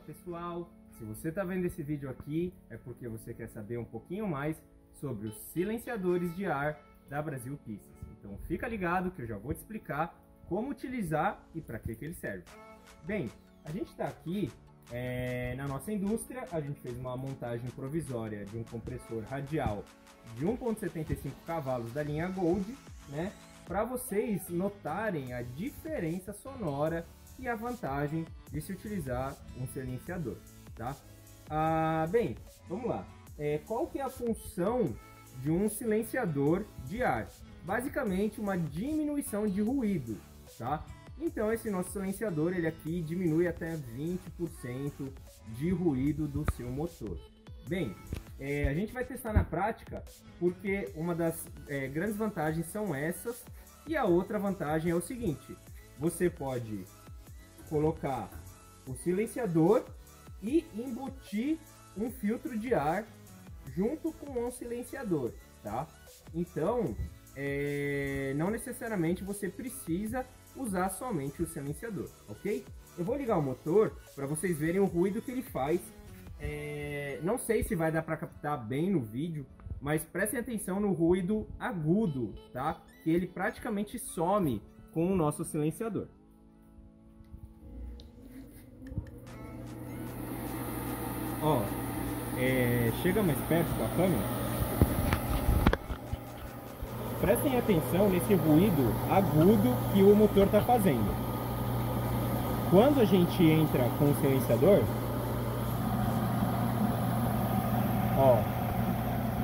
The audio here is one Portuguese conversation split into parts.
Fala pessoal, se você está vendo esse vídeo aqui é porque você quer saber um pouquinho mais sobre os silenciadores de ar da Brasil Pieces. Então fica ligado que eu já vou te explicar como utilizar e para que, que ele serve. Bem, a gente está aqui é, na nossa indústria, a gente fez uma montagem provisória de um compressor radial de 1.75 cavalos da linha Gold, né? Para vocês notarem a diferença sonora e a vantagem de se utilizar um silenciador, tá? Ah, bem, vamos lá. É, qual que é a função de um silenciador de ar? Basicamente uma diminuição de ruído, tá? Então esse nosso silenciador, ele aqui diminui até 20% de ruído do seu motor. Bem, é, a gente vai testar na prática porque uma das é, grandes vantagens são essas e a outra vantagem é o seguinte, você pode colocar o silenciador e embutir um filtro de ar junto com um silenciador, tá? Então, é, não necessariamente você precisa usar somente o silenciador, ok? Eu vou ligar o motor para vocês verem o ruído que ele faz. É, não sei se vai dar para captar bem no vídeo, mas prestem atenção no ruído agudo, tá? Que ele praticamente some com o nosso silenciador. Ó, é, chega mais perto com a câmera. Prestem atenção nesse ruído agudo que o motor está fazendo. Quando a gente entra com o silenciador, ó,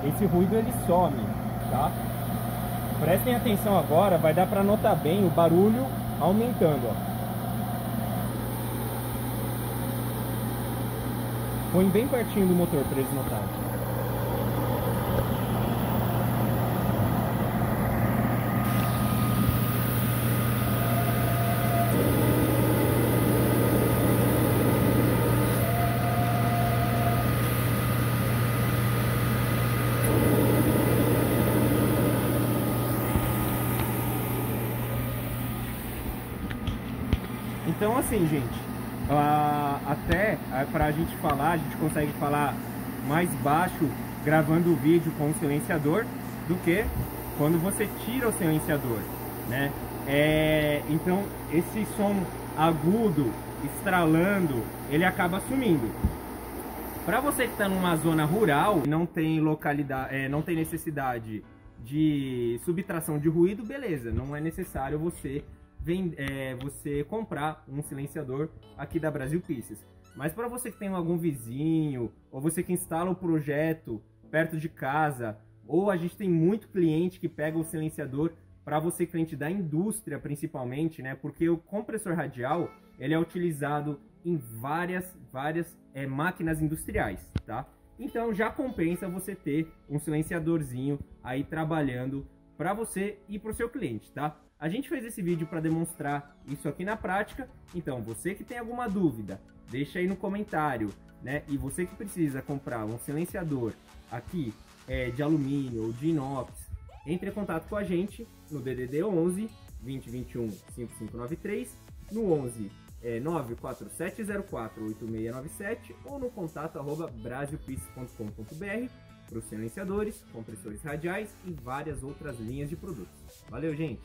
esse ruído ele some, tá? Prestem atenção agora, vai dar para notar bem o barulho aumentando, ó. Põe bem pertinho do motor para eles notarem. Então assim, gente, Uh, até uh, para a gente falar, a gente consegue falar mais baixo gravando o vídeo com o silenciador do que quando você tira o silenciador, né? É, então esse som agudo, estralando, ele acaba sumindo. Para você que está numa zona rural, não tem localidade, é, não tem necessidade de subtração de ruído, beleza, não é necessário você é, você comprar um silenciador aqui da Brasil Pieces. Mas para você que tem algum vizinho, ou você que instala um projeto perto de casa, ou a gente tem muito cliente que pega o silenciador para você cliente da indústria principalmente, né? Porque o compressor radial ele é utilizado em várias várias é, máquinas industriais, tá? Então já compensa você ter um silenciadorzinho aí trabalhando para você e para o seu cliente, tá? A gente fez esse vídeo para demonstrar isso aqui na prática, então você que tem alguma dúvida, deixa aí no comentário, né? E você que precisa comprar um silenciador aqui é, de alumínio ou de inox, entre em contato com a gente no DDD 11 2021 5593, no 11 é, 94704 8697 ou no contato arroba brasilpiece.com.br para os silenciadores, compressores radiais e várias outras linhas de produtos. Valeu, gente!